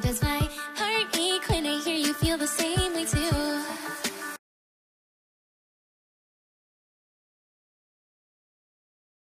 just fine.